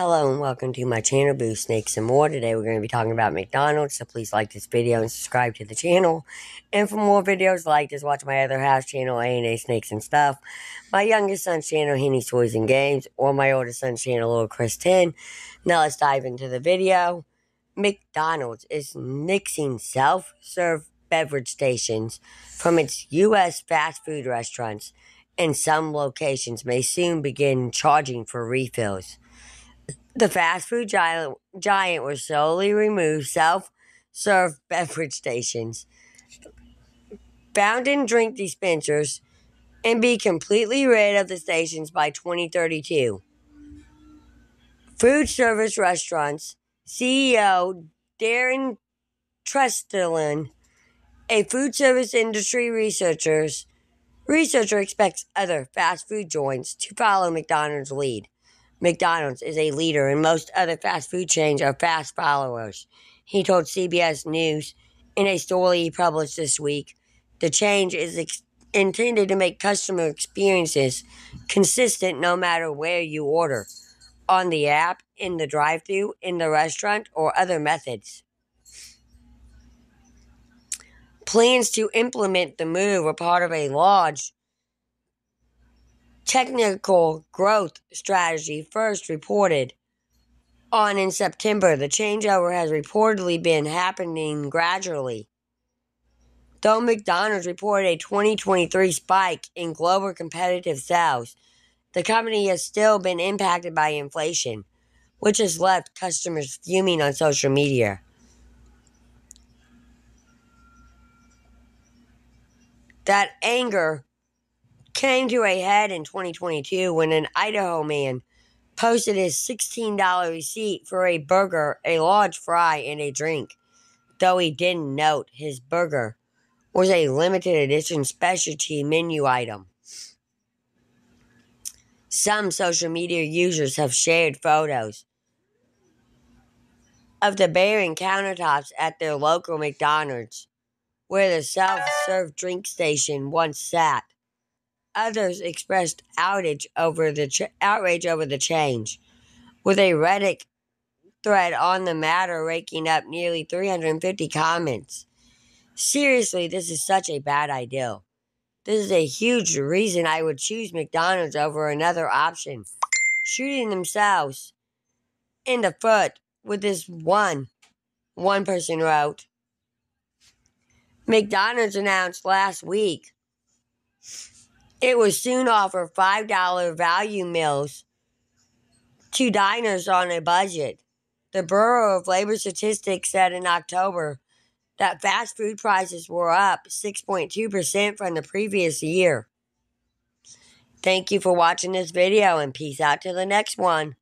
Hello and welcome to my channel, Boo Snakes and More. Today we're going to be talking about McDonald's, so please like this video and subscribe to the channel. And for more videos like this, watch my other house channel, A&A Snakes and Stuff, my youngest son's channel, Henny's Toys and Games, or my oldest son's channel, Little Chris 10. Now let's dive into the video. McDonald's is nixing self-serve beverage stations from its U.S. fast food restaurants, and some locations may soon begin charging for refills. The fast food giant, giant will slowly remove self serve beverage stations, fountain drink dispensers, and be completely rid of the stations by 2032. Food service restaurants CEO Darren Trestleman, a food service industry researchers researcher expects other fast food joints to follow McDonald's lead. McDonald's is a leader, and most other fast food chains are fast followers. He told CBS News in a story he published this week. The change is ex- intended to make customer experiences consistent no matter where you order on the app, in the drive thru, in the restaurant, or other methods. Plans to implement the move are part of a large technical growth strategy first reported on in September. The changeover has reportedly been happening gradually. Though McDonald's reported a 2023 spike in global competitive sales, the company has still been impacted by inflation, which has left customers fuming on social media. That anger came to a head in 2022 when an Idaho man posted his $16 receipt for a burger, a large fry, and a drink, though he didn't note his burger was a limited edition specialty menu item. Some social media users have shared photos of the barren countertops at their local McDonald's, where the self serve drink station once sat. Others expressed outrage over the ch- outrage over the change, with a Reddit thread on the matter raking up nearly 350 comments. Seriously, this is such a bad idea. This is a huge reason I would choose McDonald's over another option. Shooting themselves in the foot with this one, one person wrote. McDonald's announced last week it will soon offer $5 value meals to diners on a budget. The Bureau of Labor Statistics said in October that fast food prices were up 6.2% from the previous year. Thank you for watching this video and peace out to the next one.